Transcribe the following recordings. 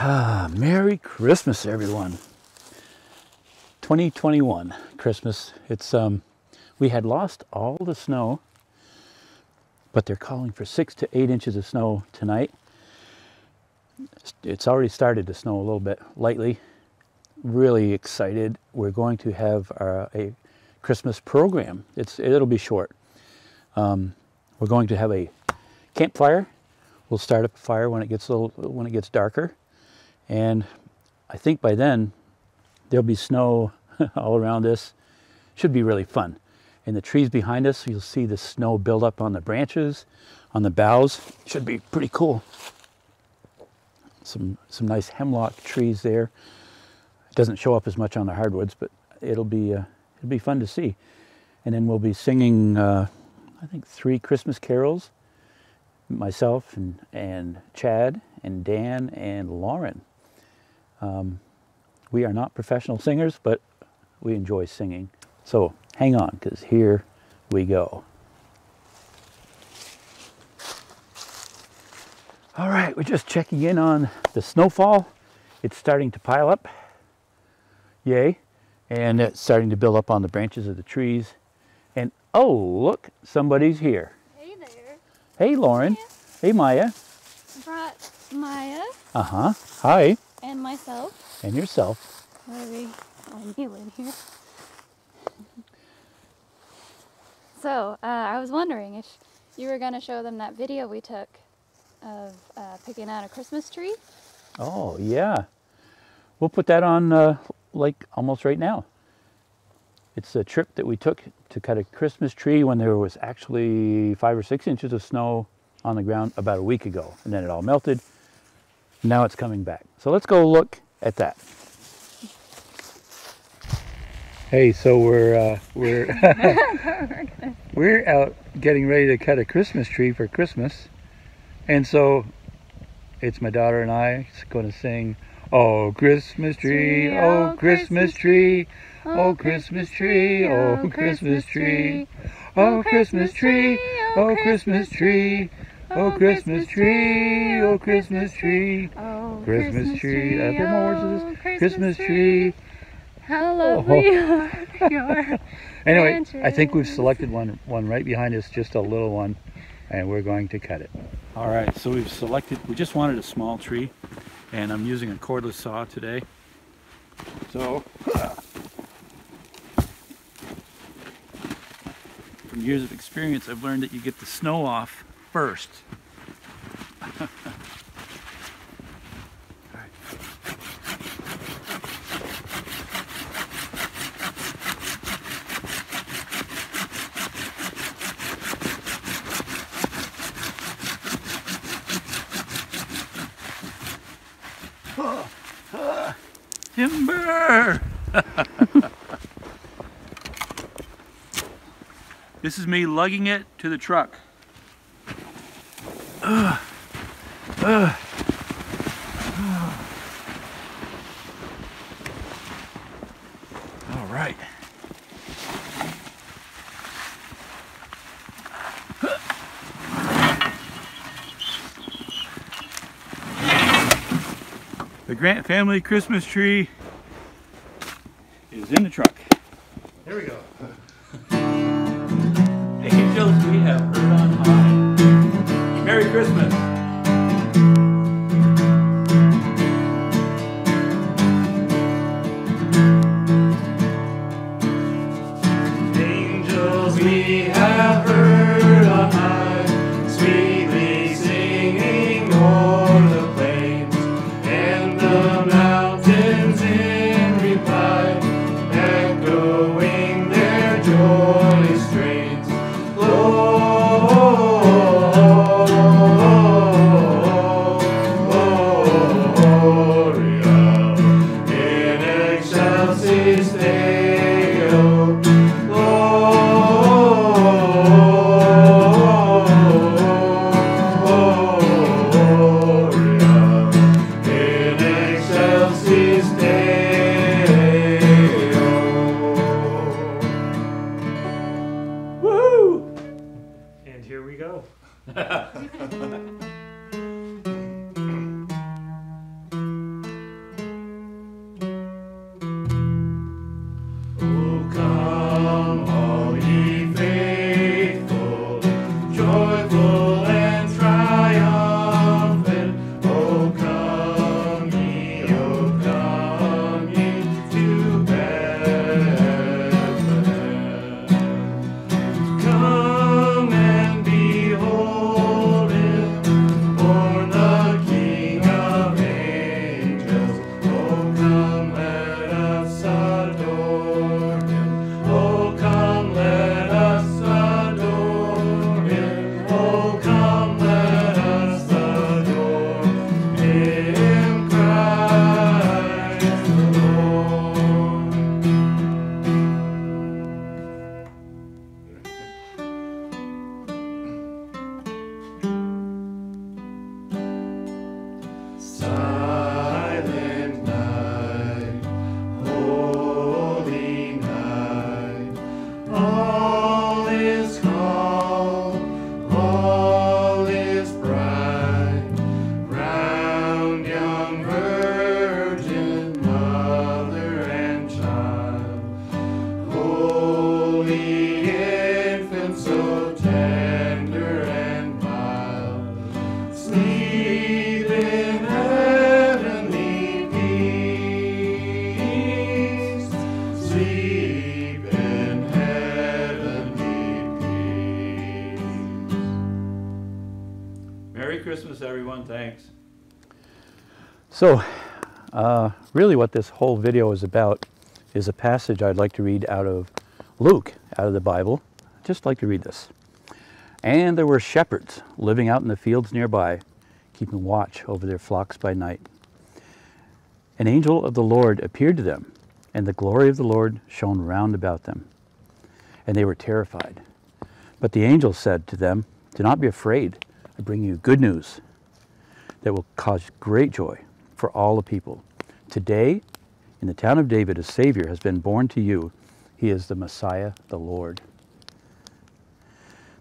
Ah, Merry Christmas, everyone. 2021 Christmas. It's um, we had lost all the snow, but they're calling for six to eight inches of snow tonight. It's already started to snow a little bit lightly. Really excited. We're going to have our, a Christmas program. It's it'll be short. Um, we're going to have a campfire. We'll start up a fire when it gets a little when it gets darker, and I think by then there'll be snow all around us. Should be really fun. And the trees behind us, you'll see the snow build up on the branches, on the boughs. Should be pretty cool. Some some nice hemlock trees there. It doesn't show up as much on the hardwoods, but it'll be uh, it'll be fun to see. And then we'll be singing, uh, I think, three Christmas carols. Myself and and Chad and Dan and Lauren. Um, we are not professional singers, but we enjoy singing. So hang on, because here we go. All right, we're just checking in on the snowfall. It's starting to pile up. Yay. And it's starting to build up on the branches of the trees. And oh, look, somebody's here. Hey there. Hey, Lauren. Hey, Maya. Brought Maya Uh huh. Hi. And myself. And yourself. Maybe I'll kneel in here. So, uh, I was wondering if you were going to show them that video we took of uh, picking out a Christmas tree. Oh, yeah. We'll put that on uh, like almost right now. It's a trip that we took to cut a Christmas tree when there was actually five or six inches of snow on the ground about a week ago. And then it all melted. Now it's coming back. So let's go look at that. Hey, so we're uh, we're we're out getting ready to cut a Christmas tree for Christmas, and so it's my daughter and I going to sing, "Oh Christmas tree, oh Christmas tree, oh Christmas tree, oh Christmas tree, oh Christmas tree, oh Christmas tree, oh Christmas tree, Oh, oh Christmas oh, oh, tree, Oh, Christmas tree." There are more words to this. Christmas tree. How lovely are your Anyway, I think we've selected one one right behind us, just a little one, and we're going to cut it. All right, so we've selected, we just wanted a small tree, and I'm using a cordless saw today. So, from years of experience, I've learned that you get the snow off first. Timber! this is me lugging it to the truck. Ugh. Ugh. All right. The Grant family Christmas tree is in the truck. Here we go. Angels we have Ha ha ha ha. Everyone. Thanks. So, uh, really, what this whole video is about is a passage I'd like to read out of Luke, out of the Bible. I'd just like to read this. And there were shepherds living out in the fields nearby, keeping watch over their flocks by night. An angel of the Lord appeared to them, and the glory of the Lord shone round about them. And they were terrified. But the angel said to them, Do not be afraid. I bring you good news that will cause great joy for all the people. Today, in the town of David, a Savior has been born to you. He is the Messiah, the Lord.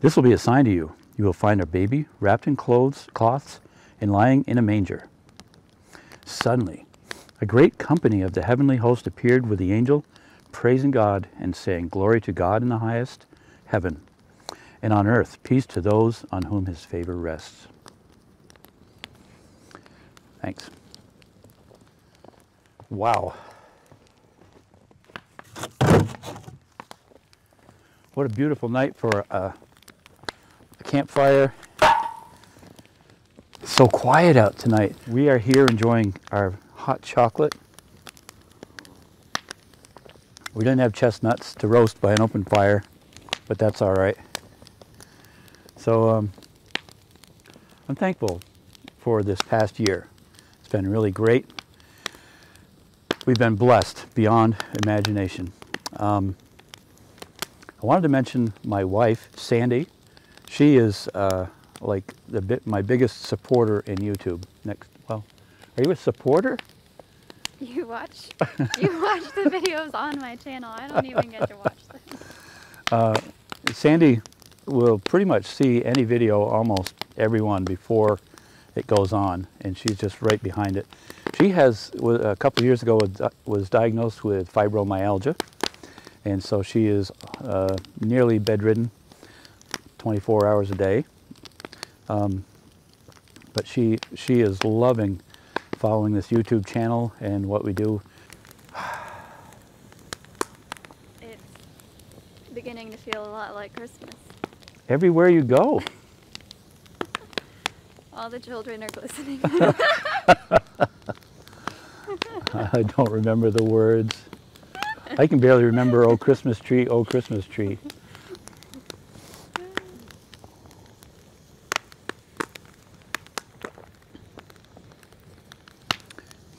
This will be a sign to you. You will find a baby wrapped in clothes, cloths and lying in a manger. Suddenly, a great company of the heavenly host appeared with the angel, praising God and saying, Glory to God in the highest heaven, and on earth peace to those on whom his favor rests. Thanks. Wow. What a beautiful night for a, a campfire. It's so quiet out tonight. We are here enjoying our hot chocolate. We didn't have chestnuts to roast by an open fire, but that's all right. So um, I'm thankful for this past year. Been really great. We've been blessed beyond imagination. Um, I wanted to mention my wife, Sandy. She is uh, like the bit, my biggest supporter in YouTube. Next, well, are you a supporter? You watch you watch the videos on my channel. I don't even get to watch them. Sandy will pretty much see any video, almost every one, before it goes on, and she's just right behind it. She has, a couple of years ago, was- was diagnosed with fibromyalgia, and so she is uh, nearly bedridden 24 hours a day. Um, but she, she is loving following this YouTube channel and what we do. It's beginning to feel a lot like Christmas. Everywhere you go. All the children are glistening. I don't remember the words. I can barely remember "Oh Christmas Tree, Oh Christmas Tree."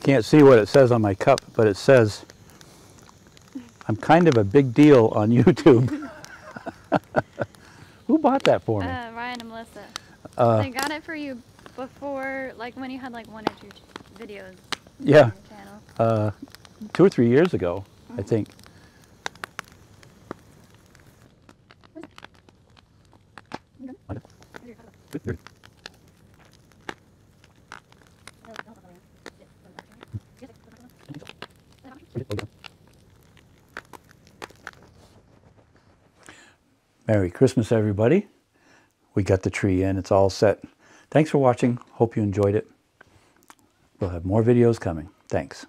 Can't see what it says on my cup, but it says, "I'm kind of a big deal on YouTube." Who bought that for me? uh, Ryan and Melissa. Uh, I got it for you before, like when you had like one or two videos yeah, on your channel. uh, two or three years ago, I think. Merry Christmas, everybody. We got the tree in, it's all set. Thanks for watching. Hope you enjoyed it. We'll have more videos coming. Thanks.